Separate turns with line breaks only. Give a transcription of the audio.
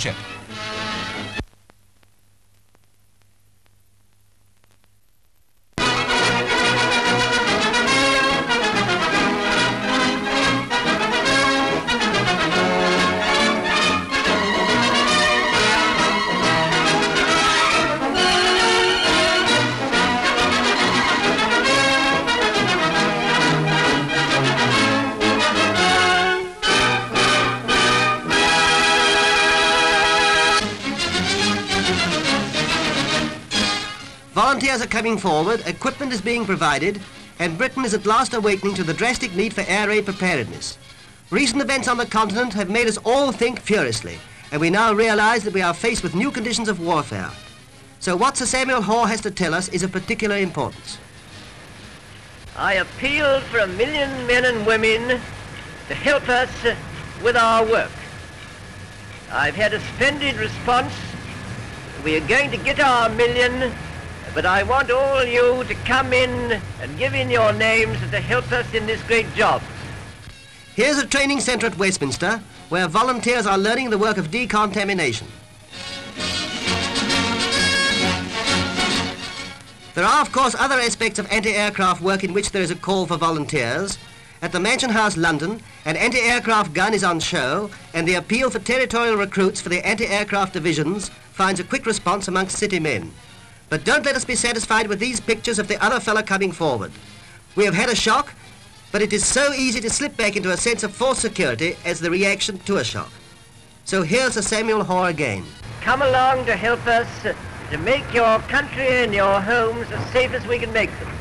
Санчак.
Volunteers are coming forward, equipment is being provided, and Britain is at last awakening to the drastic need for air raid preparedness. Recent events on the continent have made us all think furiously, and we now realize that we are faced with new conditions of warfare. So what Sir Samuel Hoare has to tell us is of particular importance.
I appeal for a million men and women to help us with our work. I've had a splendid response. We are going to get our million, but I want all you to come in and give in your names to help us in this great job.
Here's a training centre at Westminster where volunteers are learning the work of decontamination. There are, of course, other aspects of anti-aircraft work in which there is a call for volunteers. At the Mansion House, London, an anti-aircraft gun is on show, and the appeal for territorial recruits for the anti-aircraft divisions finds a quick response amongst city men. But don't let us be satisfied with these pictures of the other fellow coming forward. We have had a shock, but it is so easy to slip back into a sense of false security as the reaction to a shock. So here's Sir Samuel Hoare again.
Come along to help us to make your country and your homes as safe as we can make them.